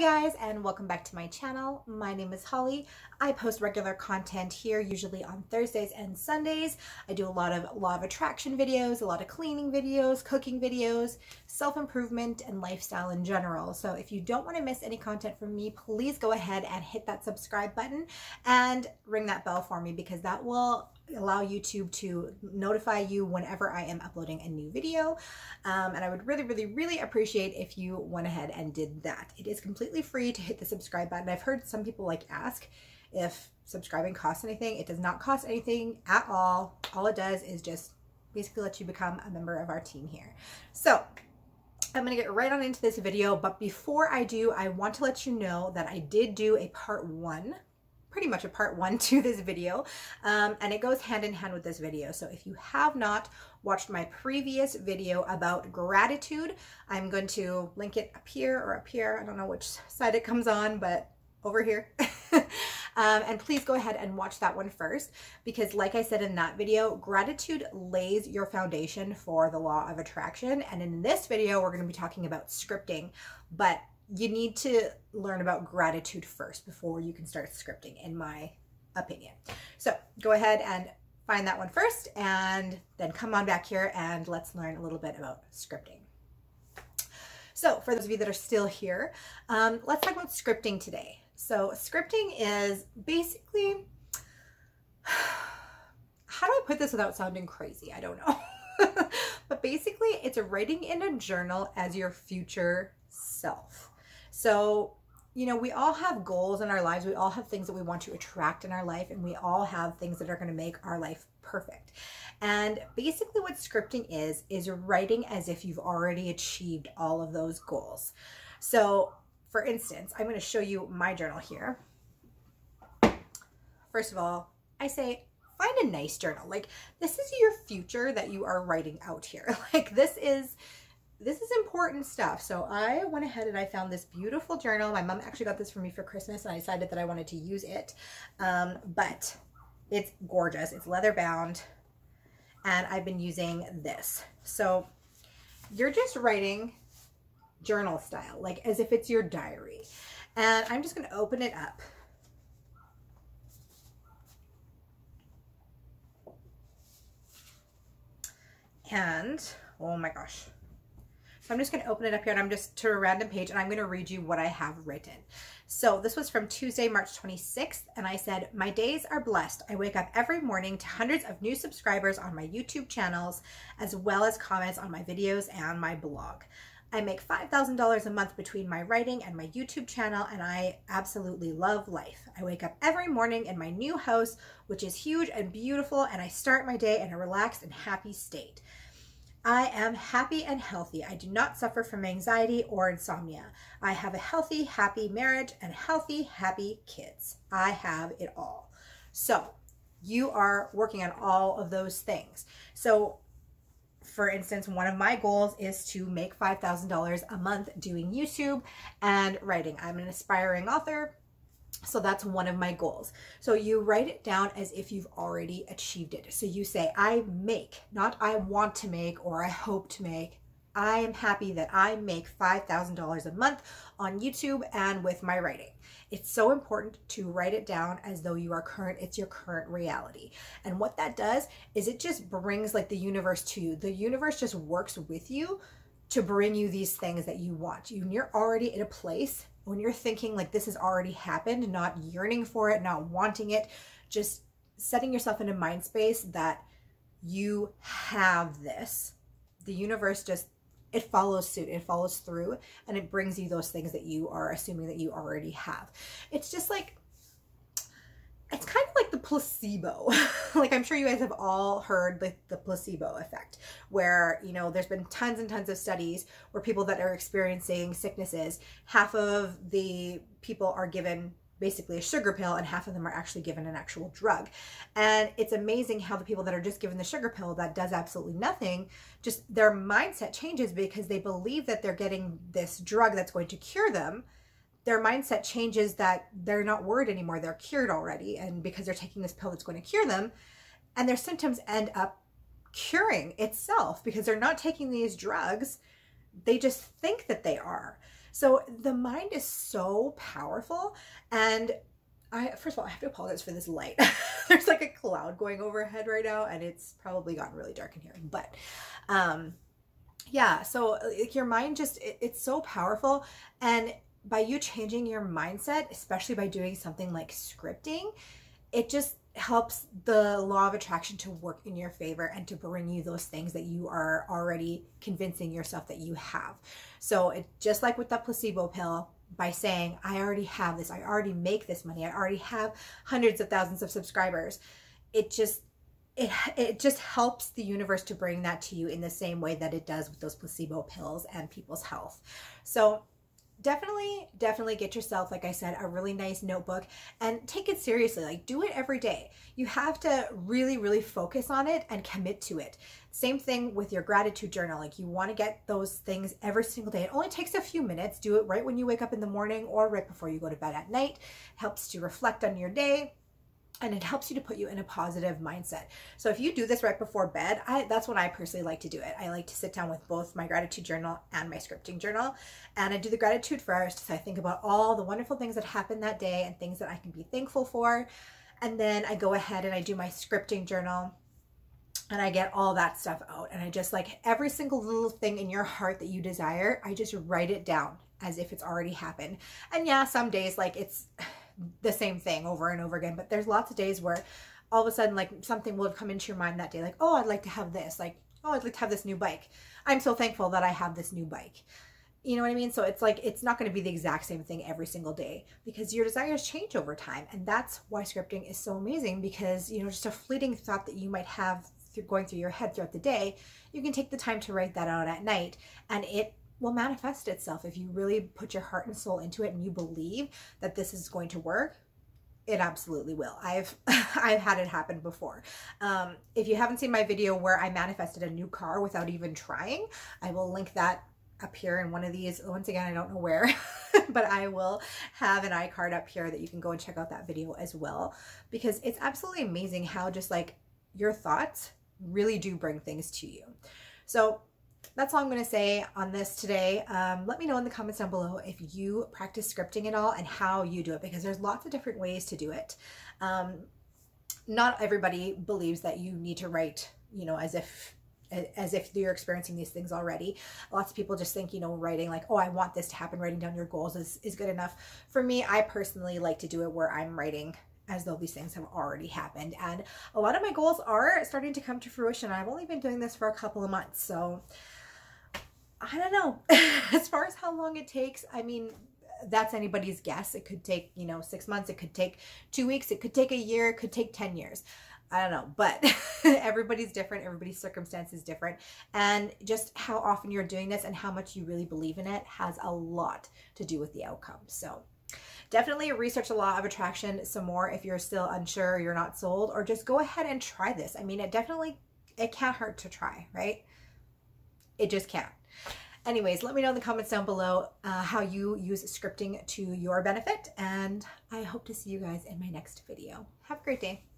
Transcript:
guys and welcome back to my channel. My name is Holly. I post regular content here usually on Thursdays and Sundays. I do a lot of law of attraction videos, a lot of cleaning videos, cooking videos, self-improvement and lifestyle in general. So if you don't want to miss any content from me, please go ahead and hit that subscribe button and ring that bell for me because that will allow YouTube to notify you whenever I am uploading a new video. Um, and I would really, really, really appreciate if you went ahead and did that. It is completely free to hit the subscribe button. I've heard some people like ask if subscribing costs anything. It does not cost anything at all. All it does is just basically let you become a member of our team here. So I'm to get right on into this video, but before I do, I want to let you know that I did do a part one pretty much a part one to this video um, and it goes hand in hand with this video. So if you have not watched my previous video about gratitude I'm going to link it up here or up here. I don't know which side it comes on but over here. Um, and please go ahead and watch that one first because like I said in that video gratitude lays your foundation for the law of attraction. And in this video we're going to be talking about scripting but you need to learn about gratitude first before you can start scripting, in my opinion. So go ahead and find that one first and then come on back here and let's learn a little bit about scripting. So for those of you that are still here, um, let's talk about scripting today. So scripting is basically, how do I put this without sounding crazy? I don't know. but basically it's writing in a journal as your future self. So, you know, we all have goals in our lives. We all have things that we want to attract in our life, and we all have things that are going to make our life perfect. And basically, what scripting is, is writing as if you've already achieved all of those goals. So, for instance, I'm going to show you my journal here. First of all, I say, find a nice journal. Like, this is your future that you are writing out here. Like, this is this is important stuff. So I went ahead and I found this beautiful journal. My mom actually got this for me for Christmas and I decided that I wanted to use it. Um, but it's gorgeous. It's leather bound and I've been using this. So you're just writing journal style, like as if it's your diary. And I'm just going to open it up. And, oh my gosh, so I'm just going to open it up here and I'm just to a random page and I'm going to read you what I have written. So this was from Tuesday, March 26th. And I said, my days are blessed. I wake up every morning to hundreds of new subscribers on my YouTube channels, as well as comments on my videos and my blog. I make $5,000 a month between my writing and my YouTube channel, and I absolutely love life. I wake up every morning in my new house, which is huge and beautiful, and I start my day in a relaxed and happy state. I am happy and healthy. I do not suffer from anxiety or insomnia. I have a healthy, happy marriage and healthy, happy kids. I have it all. So you are working on all of those things. So for instance, one of my goals is to make $5,000 a month doing YouTube and writing. I'm an aspiring author. So that's one of my goals. So you write it down as if you've already achieved it. So you say, I make, not I want to make or I hope to make. I am happy that I make $5,000 a month on YouTube and with my writing. It's so important to write it down as though you are current, it's your current reality. And what that does is it just brings like the universe to you. The universe just works with you to bring you these things that you want. You, you're already in a place when you're thinking like this has already happened, not yearning for it, not wanting it, just setting yourself in a mind space that you have this. The universe just it follows suit, it follows through, and it brings you those things that you are assuming that you already have. It's just like it's kind of like the placebo. like I'm sure you guys have all heard the, the placebo effect where, you know, there's been tons and tons of studies where people that are experiencing sicknesses, half of the people are given basically a sugar pill and half of them are actually given an actual drug. And it's amazing how the people that are just given the sugar pill that does absolutely nothing, just their mindset changes because they believe that they're getting this drug that's going to cure them their mindset changes that they're not worried anymore. They're cured already. And because they're taking this pill that's going to cure them, and their symptoms end up curing itself because they're not taking these drugs. They just think that they are. So the mind is so powerful and I first of all I have to apologize for this light. There's like a cloud going overhead right now and it's probably gotten really dark in here. But um yeah, so like your mind just it, it's so powerful and by you changing your mindset, especially by doing something like scripting, it just helps the law of attraction to work in your favor and to bring you those things that you are already convincing yourself that you have. So it just like with the placebo pill, by saying, I already have this, I already make this money, I already have hundreds of thousands of subscribers, it just it, it just helps the universe to bring that to you in the same way that it does with those placebo pills and people's health. So definitely, definitely get yourself, like I said, a really nice notebook and take it seriously. Like do it every day. You have to really, really focus on it and commit to it. Same thing with your gratitude journal. Like you want to get those things every single day. It only takes a few minutes. Do it right when you wake up in the morning or right before you go to bed at night. Helps to reflect on your day and it helps you to put you in a positive mindset. So if you do this right before bed, I that's when I personally like to do it. I like to sit down with both my gratitude journal and my scripting journal, and I do the gratitude first. So I think about all the wonderful things that happened that day and things that I can be thankful for, and then I go ahead and I do my scripting journal. And I get all that stuff out. And I just like every single little thing in your heart that you desire, I just write it down as if it's already happened. And yeah, some days like it's the same thing over and over again. But there's lots of days where all of a sudden, like something will have come into your mind that day, like, oh, I'd like to have this, like, oh, I'd like to have this new bike. I'm so thankful that I have this new bike. You know what I mean? So it's like, it's not going to be the exact same thing every single day because your desires change over time. And that's why scripting is so amazing because, you know, just a fleeting thought that you might have through going through your head throughout the day, you can take the time to write that out at night and it will manifest itself. If you really put your heart and soul into it and you believe that this is going to work it absolutely will. I've i've had it happen before. Um, if you haven't seen my video where i manifested a new car without even trying i will link that up here in one of these. Once again i don't know where but i will have an iCard up here that you can go and check out that video as well. Because it's absolutely amazing how just like your thoughts really do bring things to you. So that's all I'm going to say on this today. Um, let me know in the comments down below if you practice scripting at all and how you do it because there's lots of different ways to do it. Um, not everybody believes that you need to write, you know, as if as if you're experiencing these things already. Lots of people just think, you know, writing like, oh, I want this to happen, writing down your goals is, is good enough. For me, I personally like to do it where I'm writing as though these things have already happened. And a lot of my goals are starting to come to fruition. I've only been doing this for a couple of months. So I don't know. as far as how long it takes, I mean, that's anybody's guess. It could take, you know, six months. It could take two weeks. It could take a year. It could take 10 years. I don't know, but everybody's different. Everybody's circumstance is different. And just how often you're doing this and how much you really believe in it has a lot to do with the outcome. So definitely research the law of attraction some more if you're still unsure, you're not sold, or just go ahead and try this. I mean, it definitely, it can't hurt to try, right? It just can't. Anyways, let me know in the comments down below uh, how you use scripting to your benefit, and I hope to see you guys in my next video. Have a great day.